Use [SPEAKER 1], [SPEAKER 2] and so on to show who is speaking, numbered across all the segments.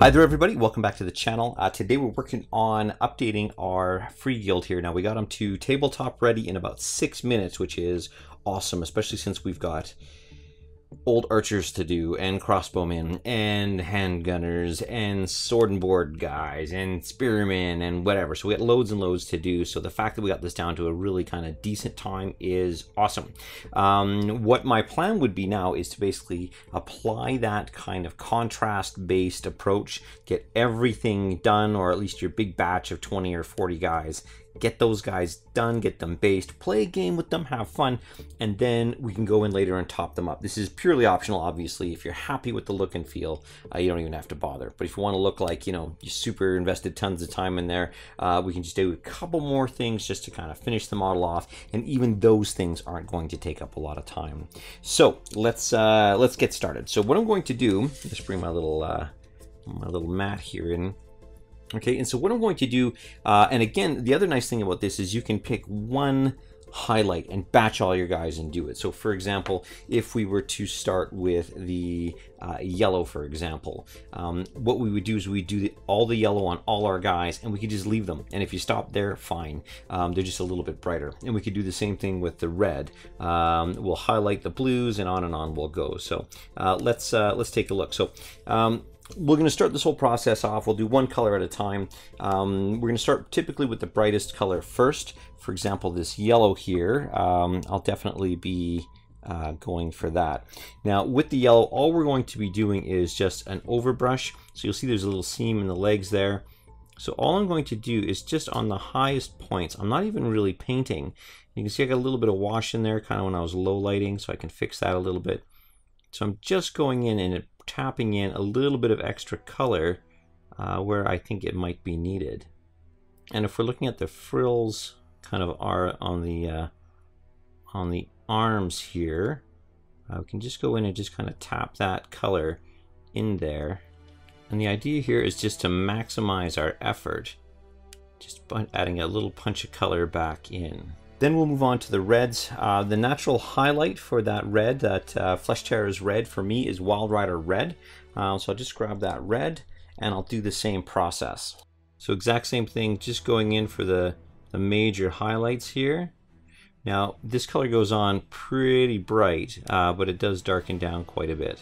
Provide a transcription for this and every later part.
[SPEAKER 1] Hi there everybody, welcome back to the channel. Uh, today we're working on updating our Freeguild here. Now we got them to tabletop ready in about six minutes, which is awesome, especially since we've got old archers to do and crossbowmen and handgunners and sword and board guys and spearmen and whatever. So we got loads and loads to do. So the fact that we got this down to a really kind of decent time is awesome. Um, what my plan would be now is to basically apply that kind of contrast based approach get everything done or at least your big batch of 20 or 40 guys get those guys done, get them based, play a game with them, have fun, and then we can go in later and top them up. This is purely optional, obviously. If you're happy with the look and feel, uh, you don't even have to bother. But if you want to look like, you know, you super invested tons of time in there, uh, we can just do a couple more things just to kind of finish the model off. And even those things aren't going to take up a lot of time. So let's uh, let's get started. So what I'm going to do, just bring my little uh, my little mat here in. Okay, and so what I'm going to do, uh, and again, the other nice thing about this is you can pick one highlight and batch all your guys and do it. So for example, if we were to start with the uh, yellow, for example, um, what we would do is we do the, all the yellow on all our guys and we could just leave them. And if you stop there, fine. Um, they're just a little bit brighter. And we could do the same thing with the red. Um, we'll highlight the blues and on and on we'll go. So uh, let's, uh, let's take a look. So um, we're going to start this whole process off. We'll do one color at a time. Um, we're going to start typically with the brightest color first. For example, this yellow here, um, I'll definitely be uh, going for that. Now with the yellow, all we're going to be doing is just an overbrush. So you'll see there's a little seam in the legs there. So all I'm going to do is just on the highest points. I'm not even really painting. You can see I got a little bit of wash in there kind of when I was low lighting, so I can fix that a little bit. So I'm just going in and tapping in a little bit of extra color uh, where I think it might be needed. And if we're looking at the frills kind of are on the uh, on the arms here, uh, we can just go in and just kind of tap that color in there. And the idea here is just to maximize our effort, just by adding a little punch of color back in. Then we'll move on to the reds. Uh, the natural highlight for that red, that uh, Flesh Tearers red for me is Wild Rider red. Uh, so I'll just grab that red and I'll do the same process. So exact same thing, just going in for the, the major highlights here. Now this color goes on pretty bright, uh, but it does darken down quite a bit.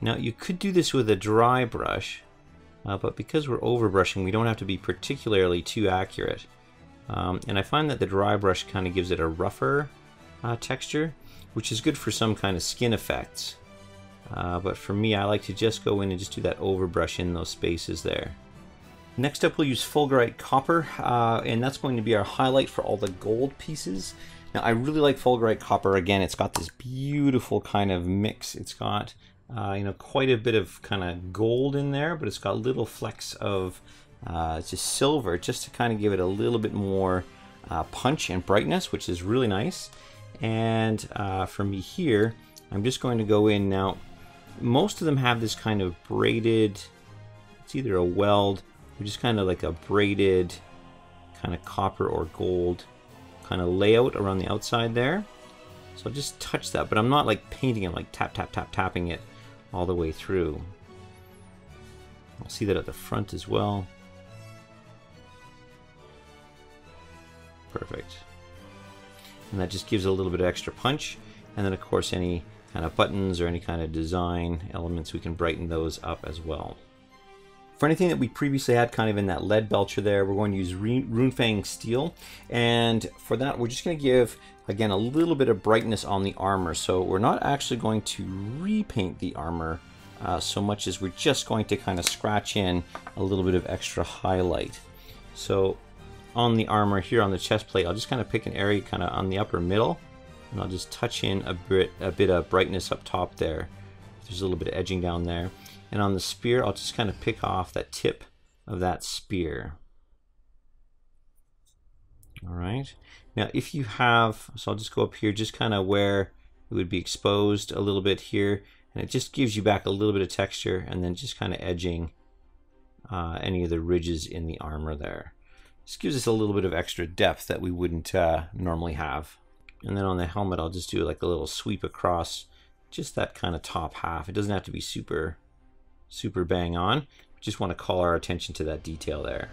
[SPEAKER 1] Now you could do this with a dry brush, uh, but because we're overbrushing, we don't have to be particularly too accurate. Um, and I find that the dry brush kind of gives it a rougher uh, texture, which is good for some kind of skin effects. Uh, but for me, I like to just go in and just do that overbrush in those spaces there. Next up, we'll use Fulgurite Copper, uh, and that's going to be our highlight for all the gold pieces. Now, I really like Fulgurite Copper. Again, it's got this beautiful kind of mix. It's got, uh, you know, quite a bit of kind of gold in there, but it's got little flecks of uh, just silver just to kind of give it a little bit more uh, punch and brightness, which is really nice. And uh, for me here, I'm just going to go in now. Most of them have this kind of braided, it's either a weld or just kind of like a braided kind of copper or gold kind of layout around the outside there. So I'll just touch that, but I'm not like painting it, like tap, tap, tap, tapping it all the way through. I'll see that at the front as well. Perfect. And that just gives a little bit of extra punch. And then of course any kind of buttons or any kind of design elements, we can brighten those up as well. For anything that we previously had kind of in that Leadbelcher there, we're going to use Runefang Steel. And for that, we're just going to give, again, a little bit of brightness on the armor. So we're not actually going to repaint the armor uh, so much as we're just going to kind of scratch in a little bit of extra highlight. So on the armor here on the chest plate, I'll just kind of pick an area kind of on the upper middle, and I'll just touch in a bit, a bit of brightness up top there. There's a little bit of edging down there. And on the spear, I'll just kind of pick off that tip of that spear. All right. Now, if you have, so I'll just go up here, just kind of where it would be exposed a little bit here, and it just gives you back a little bit of texture, and then just kind of edging uh, any of the ridges in the armor there. This gives us a little bit of extra depth that we wouldn't uh, normally have. And then on the helmet, I'll just do like a little sweep across just that kind of top half. It doesn't have to be super, super bang on. Just want to call our attention to that detail there.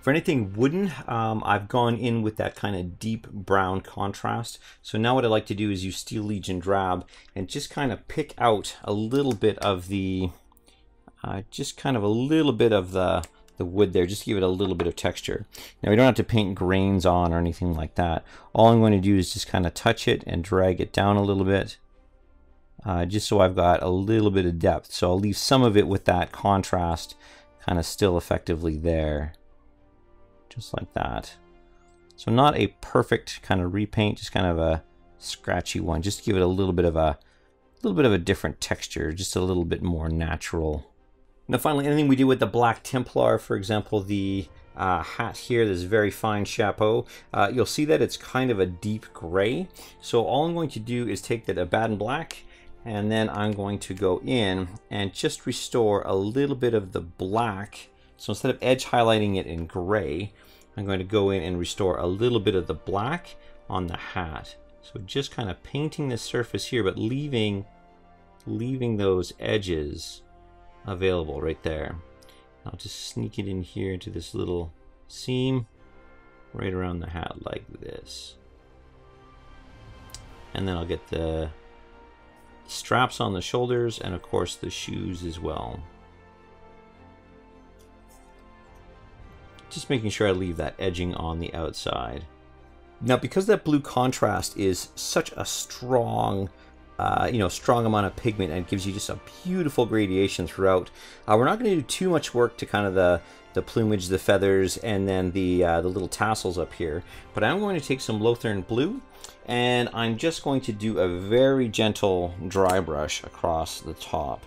[SPEAKER 1] For anything wooden, um, I've gone in with that kind of deep brown contrast. So now what I like to do is use Steel Legion Drab and just kind of pick out a little bit of the, uh, just kind of a little bit of the, the wood there, just to give it a little bit of texture. Now we don't have to paint grains on or anything like that. All I'm going to do is just kind of touch it and drag it down a little bit. Uh, just so I've got a little bit of depth. So I'll leave some of it with that contrast kind of still effectively there just like that. So not a perfect kind of repaint, just kind of a scratchy one, just to give it a little bit of a little bit of a different texture, just a little bit more natural. Now finally, anything we do with the Black Templar, for example, the uh, hat here, this very fine chapeau, uh, you'll see that it's kind of a deep gray. So all I'm going to do is take that Abaddon Black, and then I'm going to go in and just restore a little bit of the black. So instead of edge highlighting it in gray, I'm going to go in and restore a little bit of the black on the hat. So just kind of painting the surface here, but leaving, leaving those edges available right there. I'll just sneak it in here into this little seam right around the hat like this. And then I'll get the straps on the shoulders and of course the shoes as well. Just making sure I leave that edging on the outside. Now, because that blue contrast is such a strong, uh, you know, strong amount of pigment and gives you just a beautiful gradation throughout, uh, we're not going to do too much work to kind of the the plumage, the feathers, and then the uh, the little tassels up here. But I'm going to take some Lothern blue, and I'm just going to do a very gentle dry brush across the top.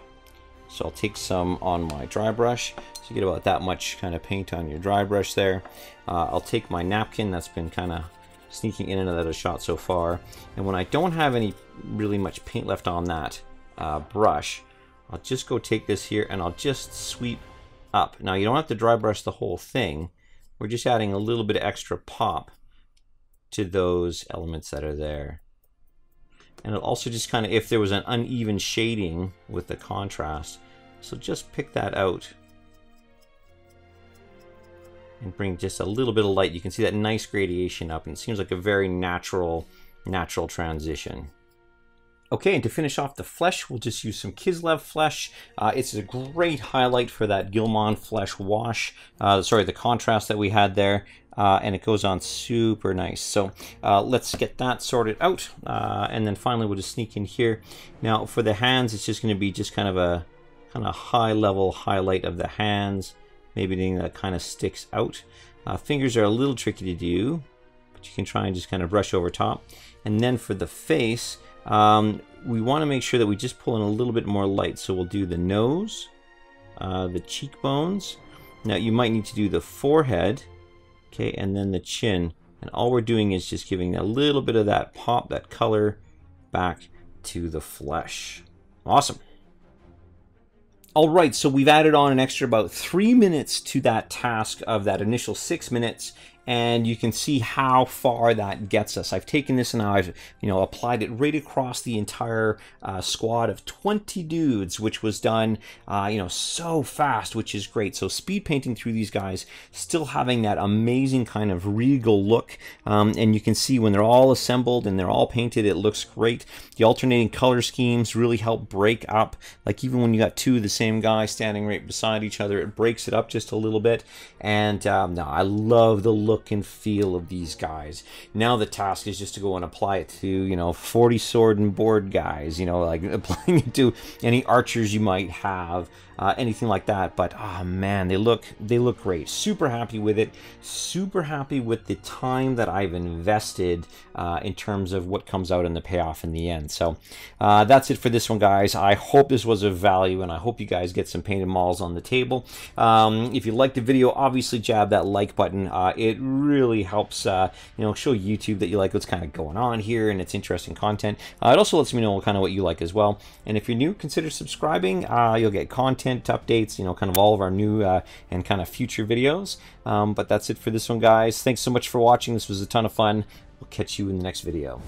[SPEAKER 1] So I'll take some on my dry brush. So you get about that much kind of paint on your dry brush there. Uh, I'll take my napkin that's been kind of sneaking in and out of shot so far. And when I don't have any really much paint left on that uh, brush, I'll just go take this here and I'll just sweep up. Now you don't have to dry brush the whole thing. We're just adding a little bit of extra pop to those elements that are there. And it'll also just kind of, if there was an uneven shading with the contrast, so just pick that out and bring just a little bit of light. You can see that nice gradation up and it seems like a very natural, natural transition. Okay, and to finish off the flesh, we'll just use some Kislev flesh. Uh, it's a great highlight for that Guilliman flesh wash. Uh, sorry, the contrast that we had there. Uh, and it goes on super nice. So uh, let's get that sorted out. Uh, and then finally, we'll just sneak in here. Now, for the hands, it's just going to be just kind of a kind of high level highlight of the hands. Maybe anything that kind of sticks out. Uh, fingers are a little tricky to do, but you can try and just kind of brush over top. And then for the face, um, we want to make sure that we just pull in a little bit more light. So we'll do the nose, uh, the cheekbones. Now you might need to do the forehead, okay, and then the chin. And all we're doing is just giving a little bit of that pop, that color back to the flesh. Awesome. All right, so we've added on an extra about three minutes to that task of that initial six minutes, and you can see how far that gets us. I've taken this and I've you know applied it right across the entire uh, squad of 20 dudes, which was done uh, you know so fast, which is great. So speed painting through these guys, still having that amazing kind of regal look, um, and you can see when they're all assembled and they're all painted, it looks great. The alternating color schemes really help break up, like even when you got two of the same guy standing right beside each other, it breaks it up just a little bit. And um, no, I love the look look and feel of these guys. Now the task is just to go and apply it to, you know, 40 sword and board guys, you know, like applying it to any archers you might have uh, anything like that. But oh man, they look they look great. Super happy with it. Super happy with the time that I've invested uh, in terms of what comes out in the payoff in the end. So uh, that's it for this one, guys. I hope this was of value, and I hope you guys get some painted models on the table. Um, if you liked the video, obviously jab that like button. Uh, it really helps uh, you know show YouTube that you like what's kind of going on here and it's interesting content. Uh, it also lets me know kind of what you like as well. And if you're new, consider subscribing. Uh, you'll get content updates, you know, kind of all of our new uh, and kind of future videos. Um, but that's it for this one, guys. Thanks so much for watching. This was a ton of fun. We'll catch you in the next video.